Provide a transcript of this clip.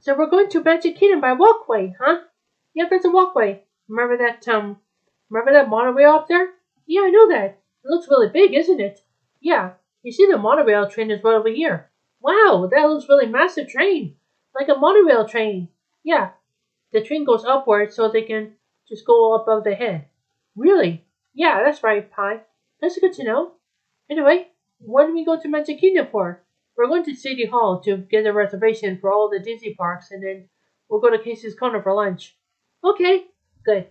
So we're going to Magic Kingdom by walkway, huh? Yeah, there's a walkway. Remember that, um, remember that monorail up there? Yeah, I know that. It looks really big, isn't it? Yeah. You see the monorail train is right over here. Wow, that looks really massive train. Like a monorail train. Yeah. The train goes upward so they can just go above the head. Really? Yeah, that's right, Pi. That's good to know. Anyway, what do we go to Magic Kingdom for? We're going to City Hall to get a reservation for all the Disney parks and then we'll go to Casey's Corner for lunch. Okay, good.